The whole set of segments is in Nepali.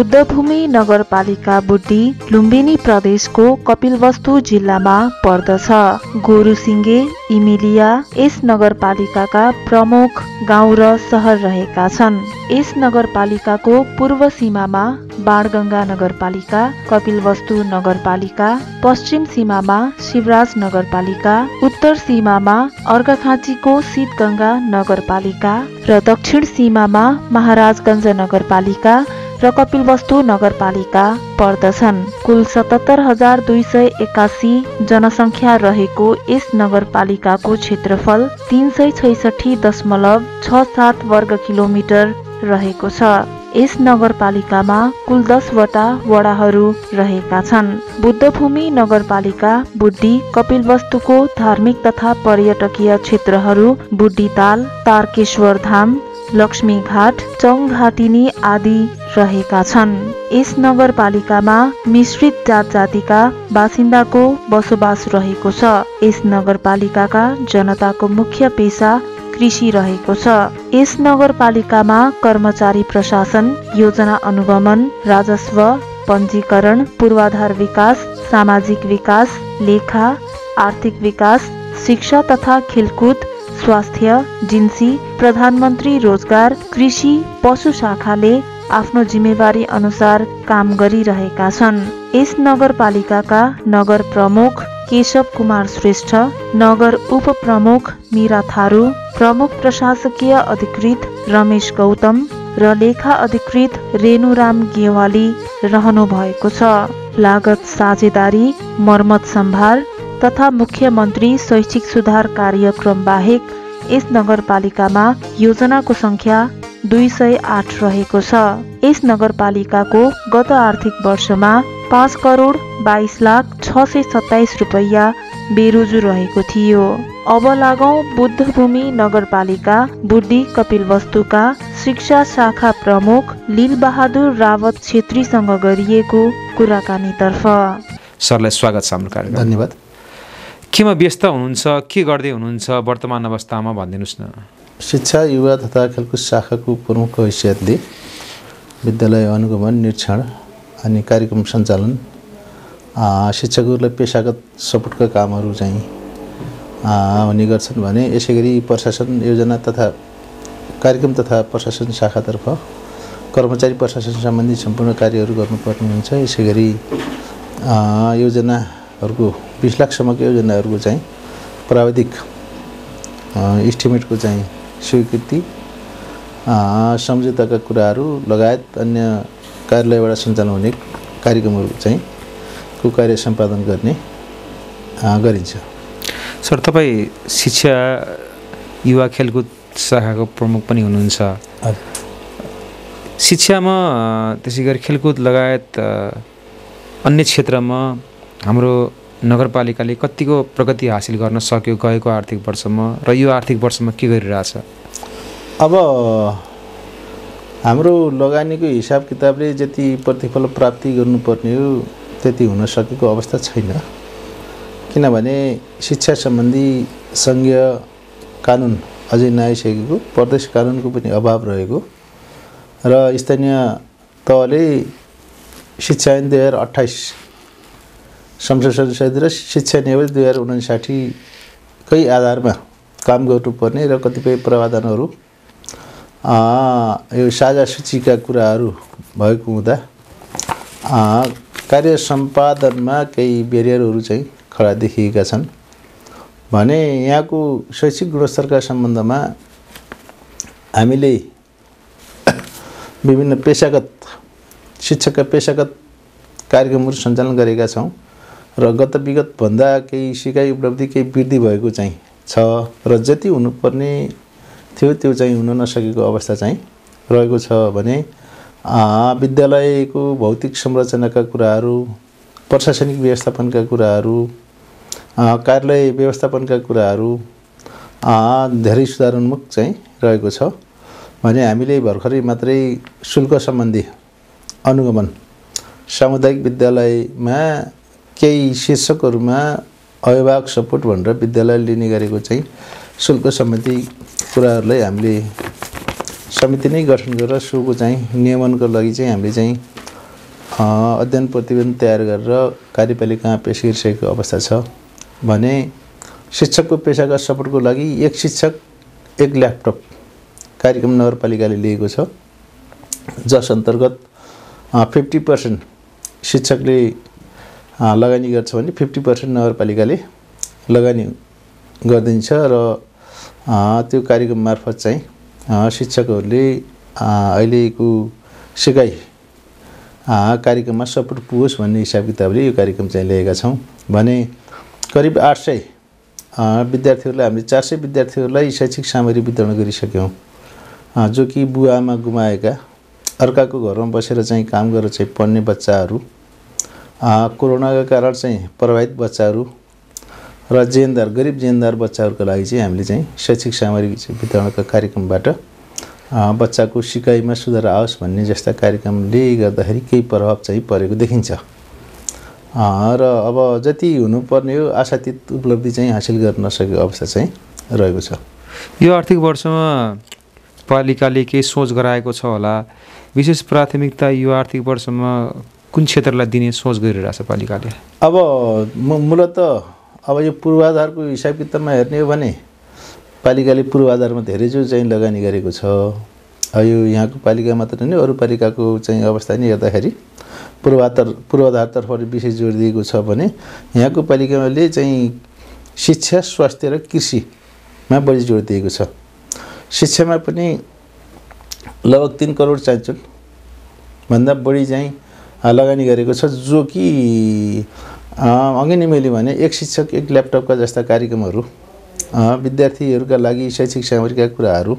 बुद्धभूमि नगरपालिका बुड्डी लुम्बिनी प्रदेशको कपिलवस्तु जिल्लामा पर्दछ। गोरुसिङ्गे इमिलिया यस नगरपालिकाका प्रमुख गाउँ र सहर रहेका छन्। यस नगरपालिकाको पूर्व सीमामा बाणगङ्गा नगरपालिका कपिलवस्तु नगरपालिका पश्चिम सीमामा शिवराज नगरपालिका उत्तर सीमामा अर्घाखाँचीको शीतगङ्गा नगरपालिका र दक्षिण सीमामा महाराजगञ्ज नगरपालिका र कपिलवस्तु नगरपालिका पर्दछन्। कुल सतहत्तर हजार दुई सय एकासी जनसङ्ख्या रहेको यस नगरपालिकाको क्षेत्रफल तिन सय छैसठी दशमलव छ सात वर्ग किलोमिटर रहेको छ। यस नगरपालिकामा कुल दसवटा वडाहरू रहेका छन्। बुद्धभूमि नगरपालिका बुड्डी कपिलवस्तुको धार्मिक तथा पर्यटकीय क्षेत्रहरू बुड्डी ताल तारकेश्वर धाम लक्ष्मीघाट चौघाटिनी आदि रहेका छन्। यस नगरपालिकामा मिश्रित जात जातिका बासिन्दाको बसोबास रहेको छ। यस नगरपालिकाका जनताको मुख्य पेसा कृषि रहेको छ। यस नगरपालिकामा कर्मचारी प्रशासन योजना अनुगमन राजस्व पञ्जीकरण पूर्वाधार विकास सामाजिक विकास लेखा आर्थिक विकास शिक्षा तथा खेलकुद स्वास्थ्य जिन्सी प्रधानमन्त्री रोजगार कृषि पशु शाखाले आफ्नो जिम्मेवारी अनुसार काम गरिरहेका छन्। यस नगरपालिकाका नगर प्रमुख केशव कुमार श्रेष्ठ नगर उप प्रमुख मिरा थारू प्रमुख प्रशासकीय अधिकृत रमेश गौतम र लेखा अधिकृत रेणुराम गेवाली रहनु भएको छ। लागत साझेदारी मर्मत सम्भार तथा मुख्यमन्त्री शैक्षिक सुधार कार्यक्रम बाहेक यस नगरपालिकामा योजनाको सङ्ख्या दुई सय आठ रहेको छ। यस नगरपालिकाको गत आर्थिक वर्षमा पाँच करोड बाइस लाख छ सय सत्ताइस रुपैयाँ बेरोजु रहेको थियो। अब लागौँ बुद्धभूमि नगरपालिका बुद्धि कपिलवस्तुका शिक्षा शाखा प्रमुख लिलबहादुर रावत छेत्रीसँग गरिएको कुराकानीतर्फ। सरलाई स्वागत छ हाम्रो कार्यक्रम धन्यवाद। केमा व्यस्त हुनुहुन्छ? के गर्दै हुनुहुन्छ वर्तमान अवस्थामा भनिदिनुहोस् न। शिक्षा युवा तथा खेलकुद शाखाको प्रमुख हैसियतले विद्यालय अनुगमन निरीक्षण अनि कार्यक्रम सञ्चालन शिक्षकहरूलाई पेसागत सपोर्टका कामहरू चाहिँ हुने गर्छन् भने यसै गरी प्रशासन योजना तथा कार्यक्रम तथा प्रशासन शाखातर्फ कर्मचारी प्रशासन सम्बन्धी सम्पूर्ण कार्यहरू गर्नुपर्ने हुन्छ। यसै गरी योजनाहरूको बिस लाखसम्मको योजनाहरूको चाहिँ प्राविधिक इस्टिमेटको चाहिँ स्वीकृति सम्झौताका कुराहरू लगायत अन्य कार्यालयबाट सञ्चालन हुने कार्यक्रमहरू चाहिँ को कार्य सम्पादन गर्ने गरिन्छ। सर तपाईँ शिक्षा युवा खेलकुद शाखाको प्रमुख पनि हुनुहुन्छ। शिक्षामा त्यसै गरी खेलकुद लगायत अन्य क्षेत्रमा हाम्रो नगरपालिकाले कतिको प्रगति हासिल गर्न सक्यो गएको आर्थिक वर्षमा? र यो आर्थिक वर्षमा के गरिरहेछ? अब हाम्रो लगानीको हिसाब किताबले जति प्रतिफल प्राप्ति गर्नुपर्ने हो त्यति हुन सकेको अवस्था छैन। किनभने शिक्षा सम्बन्धी सङ्घीय कानुन अझै नआइसकेको प्रदेश कानुनको पनि अभाव रहेको र स्थानीय तहले शिक्षा ऐन दुई हजार अठाइस संसद र शिक्षा नियम दुई हजार उनासाठीकै आधारमा काम गर्नुपर्ने र कतिपय प्रावधानहरू यो साझा सूचीका कुराहरू भएको हुँदा कार्य सम्पादनमा केही बेरियरहरू चाहिँ खडा देखिएका छन्। भने यहाँको शैक्षिक गुणस्तरका सम्बन्धमा हामीले विभिन्न पेसागत शिक्षकका पेसागत कार्यक्रमहरू सञ्चालन गरेका छौँ। र गत विगतभन्दा केही सिकाइ उपलब्धि केही वृद्धि भएको चाहिँ छ र जति हुनुपर्ने थियो त्यो चाहिँ हुन नसकेको अवस्था चाहिँ रहेको छ भने विद्यालयको भौतिक संरचनाका कुराहरू प्रशासनिक व्यवस्थापनका कुराहरू कार्यालय व्यवस्थापनका कुराहरू धेरै सुधारोन्मुख चाहिँ रहेको छ भने हामीले भर्खरै मात्रै शुल्क सम्बन्धी अनुगमन सामुदायिक विद्यालयमा केही शीर्षकहरूमा अभिभावक सपोर्ट भनेर विद्यालय लिने गरेको चाहिँ शुल्क सम्बन्धी कुराहरूलाई हामीले समिति नै गठन गरेर सोको चाहिँ नियमनको लागि चाहिँ हामीले चाहिँ अध्ययन प्रतिवेदन तयार गरेर कार्यपालिकामा पेस गरिसकेको अवस्था छ भने शिक्षकको पेसागत सपोर्टको लागि एक शिक्षक एक ल्यापटप कार्यक्रम नगरपालिकाले लिएको छ। जस अन्तर्गत फिफ्टी पर्सेन्ट शिक्षकले लगानी गर्छ भने फिफ्टी पर्सेन्ट नगरपालिकाले लगानी गरिदिन्छ र त्यो कार्यक्रम मार्फत चाहिँ शिक्षकहरूले अहिलेको सिकाइ कार्यक्रममा सपोर्ट पुगोस् भन्ने हिसाब किताबले यो कार्यक्रम चाहिँ ल्याएका छौँ। भने करिब आठ सय विद्यार्थीहरूलाई हामीले चार सय विद्यार्थीहरूलाई शैक्षिक सामग्री वितरण गरिसक्यौँ। जो कि बुवा आमा गुमाएका अर्काको घरमा बसेर चाहिँ काम गरेर चाहिँ पढ्ने बच्चाहरू कोरोनाका कारण चाहिँ प्रभावित बच्चाहरू र जेनदार गरिब जेनदार बच्चाहरूको लागि चाहिँ हामीले चाहिँ शैक्षिक सामग्री वितरणका कार्यक्रमबाट बच्चाको सिकाइमा सुधार आओस् भन्ने जस्ता कार्यक्रमले गर्दाखेरि केही प्रभाव चाहिँ परेको देखिन्छ। र अब जति हुनुपर्ने हो आशातीत उपलब्धि चाहिँ हासिल गर्न नसकेको अवस्था चाहिँ रहेको छ। यो आर्थिक वर्षमा पालिकाले केही सोच गराएको छ होला। विशेष प्राथमिकता यो आर्थिक वर्षमा कुन क्षेत्रलाई दिने सोच गरिरहेछ पालिकाले? अब म मूलत अब यो पूर्वाधारको हिसाब किताबमा हेर्ने हो भने पालिकाले पूर्वाधारमा धेरै जो चाहिँ लगानी गरेको छ यो यहाँको पालिका मात्र नै अरू पालिकाको चाहिँ अवस्था नि हेर्दाखेरि पूर्वाधार पूर्वाधारतर्फ विशेष जोड दिएको छ भने यहाँको पालिकाले चाहिँ शिक्षा स्वास्थ्य र कृषिमा बढी जोड दिएको छ। शिक्षामा पनि लगभग तिन करोड चाहिन्छन्। भन्दा बढी चाहिँ लगानी गरेको छ जो कि अघि नै मैले भने एक शिक्षक एक ल्यापटपका जस्ता कार्यक्रमहरू विद्यार्थीहरूका लागि शैक्षिक सामग्रीका कुराहरू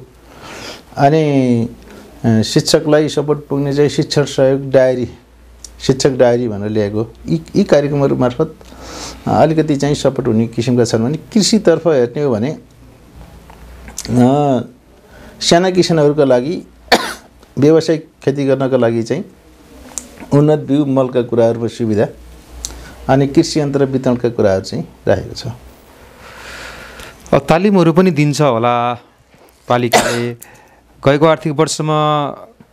अनि शिक्षकलाई सपोर्ट पुग्ने चाहिँ शिक्षण सहयोग डायरी शिक्षक डायरी भनेर ल्याएको। यी यी कार्यक्रमहरू मार्फत अलिकति चाहिँ सपोर्ट हुने किसिमका छन् भने कृषितर्फ हेर्ने हो भने साना किसानहरूका लागि व्यावसायिक खेती गर्नका लागि चाहिँ उन्नत बिउ मलका कुराहरूमा सुविधा अनि कृषि यन्त्र वितरणका कुराहरू चाहिँ राखेको छ। तालिमहरू पनि दिन्छ होला पालिकाले। गएको आर्थिक वर्षमा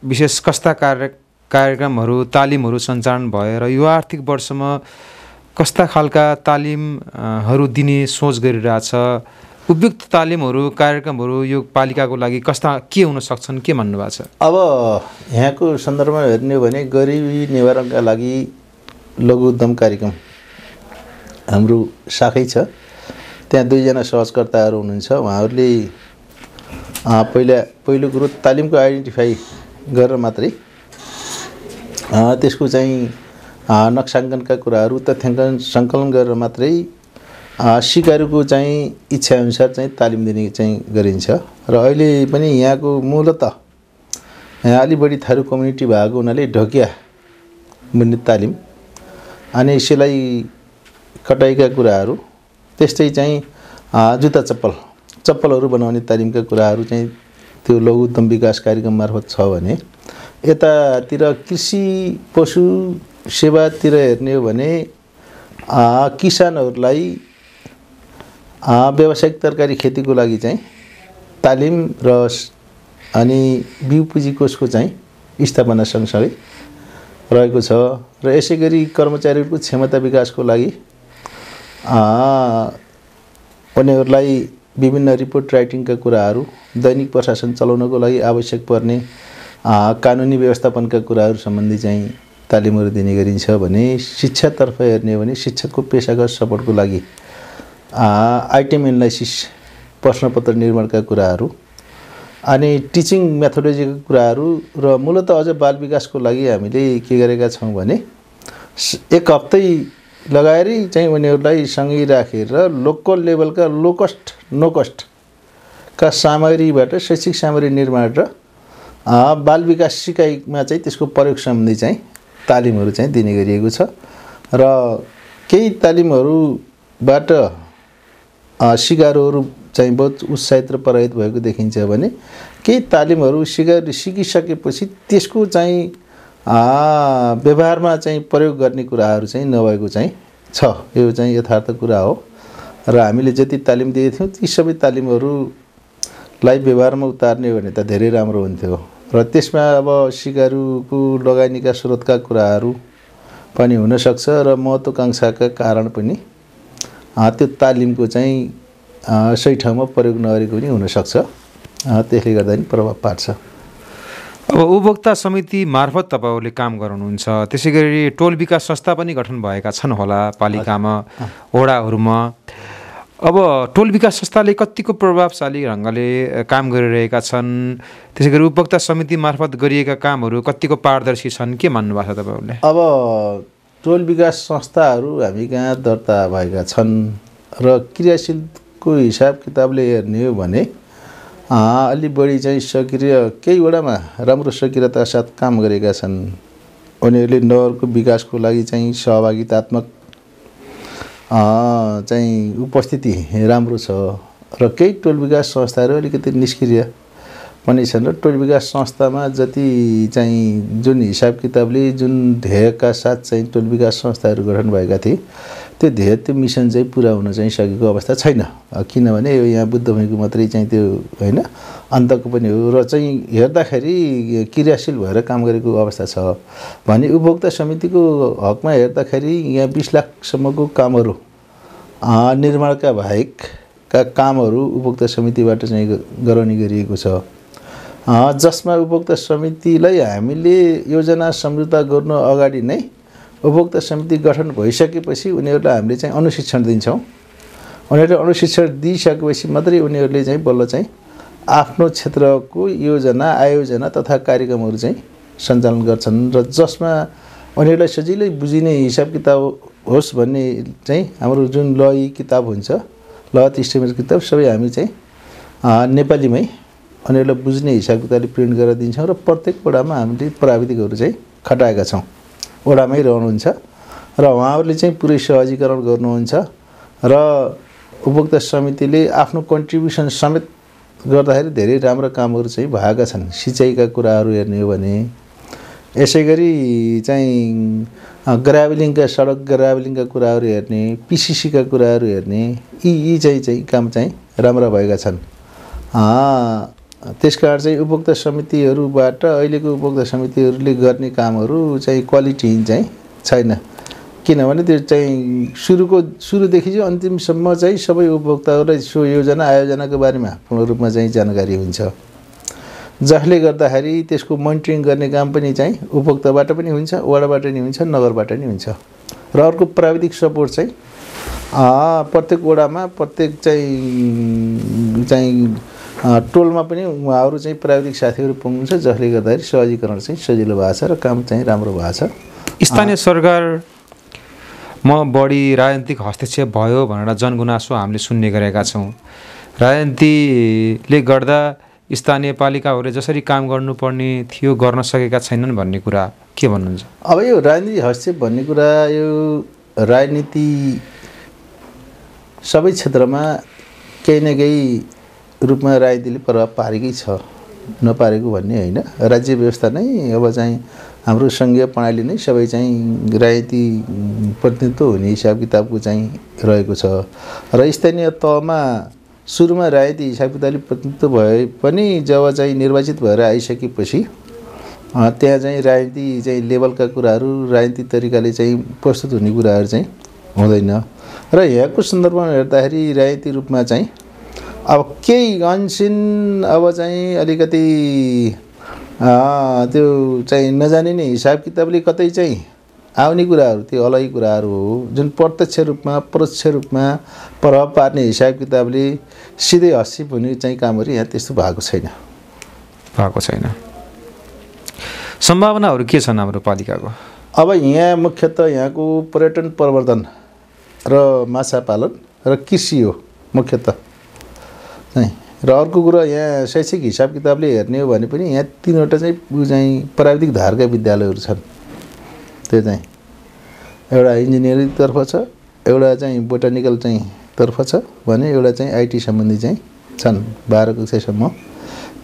विशेष कस्ता कार्य कार्यक्रमहरू तालिमहरू सञ्चालन भएर यो आर्थिक वर्षमा कस्ता खालका तालिमहरू दिने सोच गरिरहेछ? उपयुक्त तालिमहरू कार्यक्रमहरू यो पालिकाको लागि कस्ता के हुन सक्छन् के भन्नु भएको छ? अब यहाँको सन्दर्भमा हेर्ने हो भने गरिबी निवारणका लागि लघु उद्यम कार्यक्रम हाम्रो शाखै छ। त्यहाँ दुईजना सहजकर्ताहरू हुनुहुन्छ। उहाँहरूले पहिला पहिलो कुरो तालिमको आइडेन्टिफाई गरेर मात्रै त्यसको चाहिँ नक्साङ्कनका कुराहरू तथ्याङ्कन सङ्कलन गरेर मात्रै सिकारुको चाहिँ इच्छाअनुसार चाहिँ तालिम दिने चाहिँ गरिन्छ। र अहिले पनि यहाँको मूलत यहाँ अलि बढी थारू कम्युनिटी भएको हुनाले ढोकिया बुन्ने तालिम अनि सिलाइ कटाइका कुराहरू त्यस्तै चाहिँ जुत्ता चप्पल चप्पलहरू बनाउने तालिमका कुराहरू चाहिँ त्यो लघु उद्यम विकास कार्यक्रम मार्फत छ भने यतातिर कृषि पशु सेवातिर हेर्ने हो भने किसानहरूलाई व्यावसायिक तरकारी खेतीको लागि चाहिँ तालिम र अनि बिउ पुँजी कोषको चाहिँ स्थापना सँगसँगै रहेको छ र यसै गरी कर्मचारीहरूको क्षमता विकासको लागि उनीहरूलाई विभिन्न रिपोर्ट राइटिङका कुराहरू दैनिक प्रशासन चलाउनको लागि आवश्यक पर्ने कानुनी व्यवस्थापनका कुराहरू सम्बन्धी चाहिँ तालिमहरू दिने गरिन्छ भने शिक्षातर्फ हेर्ने हो भने शिक्षकको पेसागत सपोर्टको लागि आइटेम एनालाइसिस प्रश्नपत्र निर्माणका कुराहरू अनि टिचिङ मेथोडोलोजीका कुराहरू र मूलत अझ बाल विकासको लागि हामीले के गरेका छौँ भने एक हप्तै लगाएरै चाहिँ उनीहरूलाई सँगै राखेर लोकल लेभलका लो कस्ट नो कस्टका सामग्रीबाट शैक्षिक सामग्री निर्माण र बाल विकास सिकाइमा चाहिँ त्यसको प्रयोग सम्बन्धी चाहिँ तालिमहरू चाहिँ दिने गरिएको छ। र केही तालिमहरूबाट अ, सिकारुहरू चाहिँ बहुत उत्साहित र प्रभावित भएको देखिन्छ भने केही तालिमहरू सिका सिकिसकेपछि त्यसको चाहिँ व्यवहारमा चाहिँ प्रयोग गर्ने कुराहरू चाहिँ नभएको चाहिँ छ। यो चाहिँ यथार्थ कुरा हो। र हामीले जति तालिम दिएका थियौँ ती सबै तालिमहरूलाई व्यवहारमा उतार्ने भने त धेरै राम्रो हुन्थ्यो। र त्यसमा अब सिकारुको लगानीका स्रोतका कुराहरू पनि हुनसक्छ र महत्त्वकाङ्क्षाका कारण पनि त्यो तालिमको चाहिँ सही ठाउँमा प्रयोग नगरेको पनि हुनसक्छ। त्यसले गर्दा पनि प्रभाव पार्छ। अब उपभोक्ता समिति मार्फत तपाईँहरूले काम गराउनुहुन्छ त्यसै गरी टोल विकास संस्था पनि गठन भएका छन् होला पालिकामा वडाहरूमा अब टोल विकास संस्थाले कतिको प्रभावशाली ढङ्गले काम गरिरहेका छन्? त्यसै गरी उपभोक्ता समिति मार्फत गरिएका कामहरू कतिको पारदर्शी छन्? के मान्नुभएको छ तपाईँहरूले? अब टोल विकास संस्थाहरू हामी कहाँ दर्ता भएका छन् र क्रियाशीलको हिसाब किताबले हेर्ने हो भने अलि बढी चाहिँ सक्रिय केहीवटामा राम्रो सक्रियता साथ काम गरेका छन्। उनीहरूले नगरको विकासको लागि चाहिँ सहभागितात्मक चाहिँ उपस्थिति राम्रो छ र केही टोल विकास संस्थाहरू अलिकति निष्क्रिय। पनि छन् र टोल विकास संस्थामा जति चाहिँ जुन हिसाब किताबले जुन ध्येयका साथ चाहिँ टोल विकास संस्थाहरू गठन भएका थिए त्यो ध्येय त्यो मिसन चाहिँ पुरा हुन चाहिँ सकेको अवस्था छैन। किनभने यो यहाँ बुद्ध भूमिको मात्रै चाहिँ त्यो होइन अन्तको पनि हो। र चाहिँ हेर्दाखेरि क्रियाशील भएर काम गरेको अवस्था छ भने उपभोक्ता समितिको हकमा हेर्दाखेरि यहाँ बिस लाखसम्मको कामहरू निर्माणका बाहेकका कामहरू उपभोक्ता समितिबाट चाहिँ गराउने गरिएको छ। जसमा उपभोक्ता समितिलाई हामीले योजना सम्झौता गर्नु अगाडि नै उपभोक्ता समिति गठन भइसकेपछि उनीहरूलाई हामीले चाहिँ अनुशिक्षण दिन्छौँ। उनीहरूले अनुशिक्षण दिइसकेपछि मात्रै उनीहरूले चाहिँ बल्ल चाहिँ आफ्नो क्षेत्रको योजना आयोजना तथा कार्यक्रमहरू चाहिँ सञ्चालन गर्छन् र जसमा उनीहरूलाई सजिलै बुझिने हिसाब किताब होस् भन्ने चाहिँ हाम्रो जुन लय किताब हुन्छ लगत इस्टिमेट किताब सबै हामी चाहिँ अ, उनीहरूलाई बुझ्ने हिसाब किताबले प्रिन्ट गरेर दिन्छौँ र प्रत्येक वडामा हामीले प्राविधिकहरू चाहिँ खटाएका छौँ। वडामै रहनुहुन्छ र उहाँहरूले चाहिँ पुरै सहजीकरण गर्नुहुन्छ र उपभोक्ता समितिले आफ्नो कन्ट्रिब्युसन समेत गर्दाखेरि धेरै राम्रा कामहरू चाहिँ भएका छन्। सिँचाइका कुराहरू हेर्ने हो भने यसै गरी चाहिँ ग्राभलिङका सडक ग्राभलिङका कुराहरू हेर्ने पिसिसीका कुराहरू हेर्ने यी यी चाहिँ चाहिँ काम चाहिँ राम्रा भएका छन्। त्यस कारण चाहिँ उपभोक्ता समितिहरूबाट अहिलेको उपभोक्ता समितिहरूले गर्ने कामहरू चाहिँ क्वालिटी चाहिँ छैन। किनभने त्यो चाहिँ सुरुको सुरुदेखि चाहिँ अन्तिमसम्म चाहिँ सबै उपभोक्ताहरूलाई सो योजना आयोजनाको बारेमा पूर्ण रूपमा चाहिँ जानकारी हुन्छ। जसले गर्दाखेरि त्यसको मोनिटरिङ गर्ने काम पनि चाहिँ उपभोक्ताबाट पनि हुन्छ वडाबाट नि हुन्छ नगरबाट नि हुन्छ। र अर्को प्राविधिक सपोर्ट चाहिँ प्रत्येक वडामा प्रत्येक चाहिँ चाहिँ टोलमा पनि उहाँहरू चाहिँ प्राविधिक साथीहरू पुग्नुहुन्छ जसले गर्दाखेरि सहजीकरण चाहिँ सजिलो भएको छ र काम चाहिँ राम्रो भएको छ। स्थानीय सरकार म बढी राजनीतिक हस्तक्षेप भयो भनेर जनगुनासो हामीले सुन्ने गरेका छौँ। राजनीतिले गर्दा स्थानीय पालिकाहरूले जसरी काम गर्नुपर्ने थियो गर्न सकेका छैनन् भन्ने कुरा के भन्नुहुन्छ? अब यो राजनीति हस्तक्षेप भन्ने कुरा यो राजनीति सबै क्षेत्रमा केही न केही रूपमा राजनीतिले प्रभाव पारेकै छ। नपारेको भन्ने होइन। राज्य व्यवस्था नै अब चाहिँ हाम्रो सङ्घीय प्रणाली नै सबै चाहिँ राजनीति प्रतिनिधित्व हुने हिसाब किताबको चाहिँ रहेको छ। र स्थानीय तहमा सुरुमा राजनीति हिसाब किताबले प्रतिनिधित्व भए पनि जब चाहिँ निर्वाचित भएर आइसकेपछि त्यहाँ चाहिँ राजनीति चाहिँ लेभलका कुराहरू राजनीतिक तरिकाले चाहिँ प्रस्तुत हुने कुराहरू चाहिँ हुँदैन। र यहाँको सन्दर्भमा हेर्दाखेरि राजनीति रूपमा चाहिँ अब केही अनसिन अब चाहिँ अलिकति त्यो चाहिँ नजानिने हिसाब किताबले कतै चाहिँ आउने कुराहरू त्यो अलगै कुराहरू हो। जुन प्रत्यक्ष रूपमा परोक्ष रूपमा प्रभाव पार्ने हिसाब किताबले सिधै हस्सिप हुने चाहिँ कामहरू यहाँ त्यस्तो भएको छैन। भएको छैन। सम्भावनाहरू के छन् हाम्रो पालिकाको? अब यहाँ मुख्यतः यहाँको पर्यटन प्रवर्धन र माछा पालन र कृषि हो मुख्यतः। चाहिँ र अर्को कुरा यहाँ शैक्षिक हिसाब किताबले हेर्ने हो भने पनि यहाँ तिनवटा चाहिँ उ चाहिँ प्राविधिक धारका विद्यालयहरू छन्। त्यो चाहिँ एउटा इन्जिनियरिङतर्फ छ एउटा चाहिँ बोटानिकल चाहिँ तर्फ छ भने एउटा चाहिँ आइटी सम्बन्धी चाहिँ छन् बाह्र कक्षासम्म।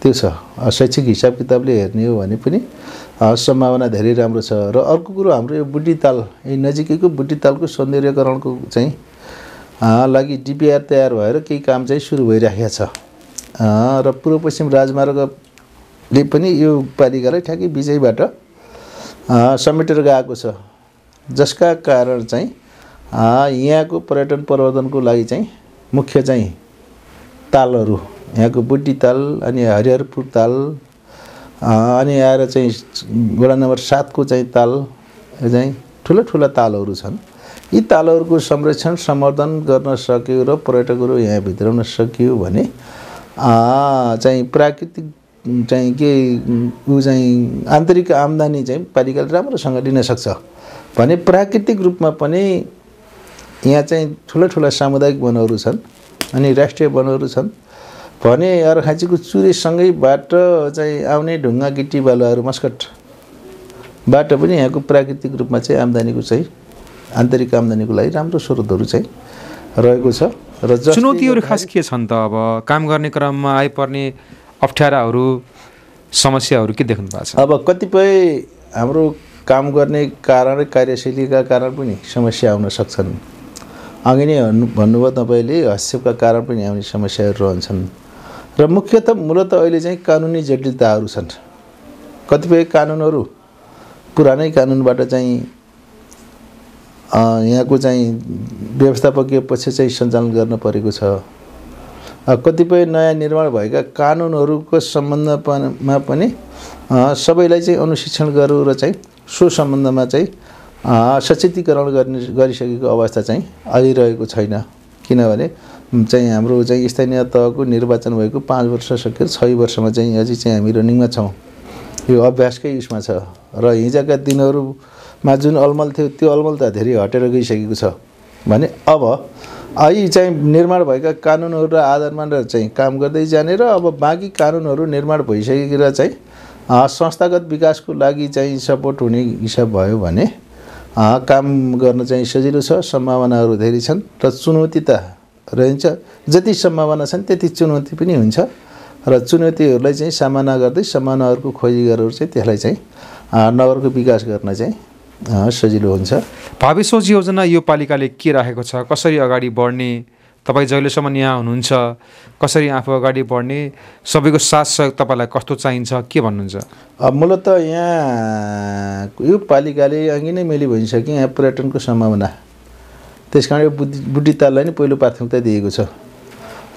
त्यो छ। शैक्षिक हिसाब किताबले हेर्ने हो भने पनि सम्भावना धेरै राम्रो छ। र अर्को कुरो हाम्रो यो बुढीताल यही नजिकैको बुढीतालको सौन्दर्यकरणको चाहिँ लागि डिपिआर तयार भएर केही काम चाहिँ सुरु भइराखेको छ। र पूर्व पश्चिम राजमार्गले पनि यो पालिकालाई ठ्याक्कै अ, समेटेर गएको छ। जसका कारण चाहिँ यहाँको पर्यटन प्रवर्धनको लागि चाहिँ मुख्य चाहिँ तालहरू यहाँको बुड्डी ताल अनि हरिहरपुर ताल अनि आएर चाहिँ वडा नम्बर सातको चाहिँ ताल चाहिँ ठुला ठुला तालहरू छन्। यी तालहरूको संरक्षण सम्वर्धन गर्न सक्यो र पर्यटकहरू यहाँ भित्राउन सकियो भने चाहिँ प्राकृतिक चाहिँ के ऊ चाहिँ आन्तरिक आम्दानी चाहिँ पालिकाले राम्रोसँग लिन सक्छ। भने प्राकृतिक रूपमा पनि यहाँ चाहिँ ठुला ठुला सामुदायिक वनहरू छन् अनि राष्ट्रिय वनहरू छन्। भने अर्खाँचीको चुरेसँगैबाट चाहिँ आउने ढुङ्गा गिटी बालुवाहरू मस्कटबाट पनि यहाँको प्राकृतिक रूपमा चाहिँ आम्दानीको चाहिँ आन्तरिक आम्दानीको लागि राम्रो स्रोतहरू चाहिँ रहेको छ। र चुनौतीहरू खास के छन् त अब? काम गर्ने क्रममा आइपर्ने अप्ठ्याराहरू समस्याहरू के देख्नु भएको छ? अब कतिपय हाम्रो काम गर्ने कारण कार्यशैलीका कारण पनि समस्या आउन सक्छन्। अघि नै भन्नु भन्नुभयो तपाईँले हस्तक्षेपका कारण पनि आउने समस्याहरू रहन्छन्। र मुख्यतः मूलत अहिले चाहिँ कानुनी जटिलताहरू छन्। कतिपय कानुनहरू पुरानै कानुनबाट चाहिँ यहाँको चाहिँ व्यवस्थापकीय पक्ष चाहिँ सञ्चालन गर्न परेको छ। कतिपय नयाँ निर्माण भएका कानुनहरूको सम्बन्धमा पनि सबैलाई चाहिँ अनुशिक्षण गरौँ र चाहिँ सो सम्बन्धमा चाहिँ सचेतीकरण गर्ने गरिसकेको अवस्था चाहिँ आइरहेको छैन। किनभने चाहिँ हाम्रो चाहिँ स्थानीय तहको निर्वाचन भएको पाँच वर्ष सकेर छ वर्षमा चाहिँ अझै चाहिँ हामी रनिङमा छौँ। यो अभ्यासकै उसमा छ। र हिजोका दिनहरूमा जुन अलमल थियो त्यो अलमल त धेरै हटेर गइसकेको छ। भने अब अहिले चाहिँ निर्माण भएका कानुनहरू र आधारमा र चाहिँ काम गर्दै जाने र अब बाँकी कानुनहरू निर्माण भइसकेर चाहिँ संस्थागत विकासको लागि चाहिँ सपोर्ट हुने हिसाब भयो भने काम गर्न चाहिँ सजिलो छ सम्भावनाहरू धेरै छन् र चुनौती त रहन्छ। जति सम्भावना छन् त्यति चुनौती पनि हुन्छ। र चुनौतीहरूलाई चाहिँ सामना गर्दै सम्भावनाहरूको खोजी गरेर चाहिँ त्यसलाई चाहिँ नगरको विकास गर्न चाहिँ सजिलो हुन्छ। भावी सोच योजना यो पालिकाले के राखेको छ? कसरी अगाडि बढ्ने? तपाईँ जहिलेसम्म यहाँ हुनुहुन्छ कसरी आफू अगाडि बढ्ने? सबैको साथ सहयोग तपाईँलाई कस्तो चाहिन्छ? के भन्नुहुन्छ? अब मूलत यहाँ यो पालिकाले अघि नै मैले भनिसकेँ यहाँ पर्यटनको सम्भावना। त्यस कारण यो बुद्धि बुढी ताललाई नै पहिलो प्राथमिकता दिएको छ।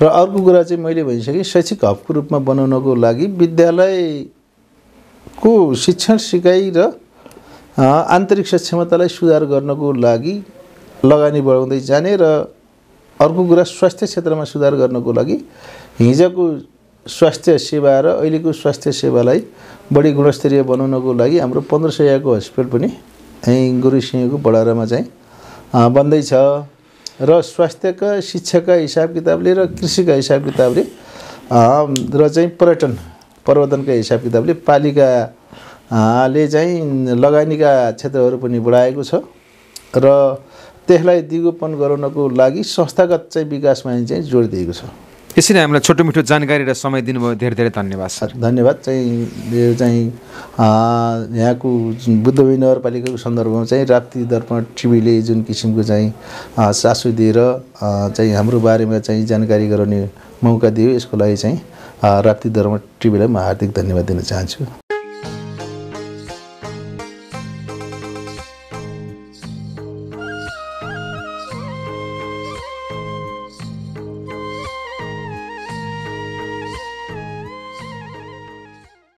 र अर्को कुरा चाहिँ मैले भनिसकेँ शैक्षिक हबको रूपमा बनाउनको लागि विद्यालयको शिक्षण सिकाइ र आन्तरिक सक्षमतालाई सुधार गर्नको लागि लगानी बढाउँदै जाने र अर्को कुरा स्वास्थ्य क्षेत्रमा सुधार गर्नको लागि हिजोको स्वास्थ्य सेवा र अहिलेको स्वास्थ्य सेवालाई बढी गुणस्तरीय बनाउनको लागि हाम्रो पन्ध्र सयको हस्पिटल पनि यहीँ गुरुसिंहको बडारामा चाहिँ बन्दैछ। र स्वास्थ्यका शिक्षाका हिसाब किताबले र कृषिका हिसाब किताबले र चाहिँ पर्यटन प्रवर्धनका हिसाब किताबले पालिका ले चाहिँ लगानीका क्षेत्रहरू पनि बढाएको छ। र त्यसलाई दिगोपन गराउनको लागि संस्थागत चाहिँ विकासमा चाहिँ जोड दिएको छ। यसरी हामीलाई छोटो मिठो जानकारी र समय दिनुभयो। धेरै धेरै धन्यवाद सर। धन्यवाद चाहिँ यो चाहिँ यहाँको बुद्धवी नगरपालिकाको सन्दर्भमा चाहिँ राप्ती दर्पण टिभीले जुन किसिमको चाहिँ चासो दिएर चाहिँ हाम्रो बारेमा चाहिँ जानकारी गराउने मौका दियो यसको लागि चाहिँ राप्ती दर्पण टिभीलाई म हार्दिक धन्यवाद दिन चाहन्छु।